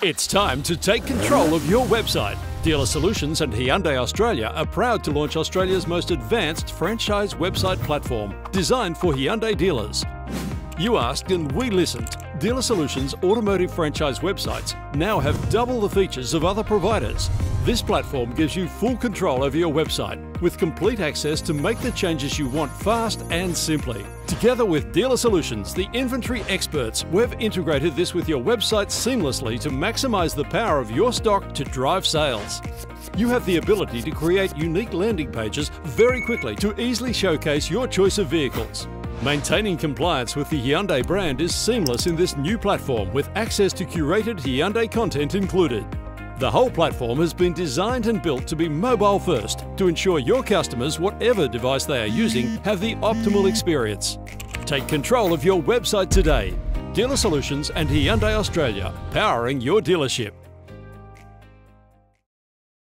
It's time to take control of your website. Dealer Solutions and Hyundai Australia are proud to launch Australia's most advanced franchise website platform designed for Hyundai dealers. You asked and we listened. Dealer Solutions automotive franchise websites now have double the features of other providers. This platform gives you full control over your website with complete access to make the changes you want fast and simply. Together with Dealer Solutions, the inventory experts, we've integrated this with your website seamlessly to maximize the power of your stock to drive sales. You have the ability to create unique landing pages very quickly to easily showcase your choice of vehicles. Maintaining compliance with the Hyundai brand is seamless in this new platform with access to curated Hyundai content included. The whole platform has been designed and built to be mobile first to ensure your customers, whatever device they are using, have the optimal experience. Take control of your website today. Dealer Solutions and Hyundai Australia, powering your dealership.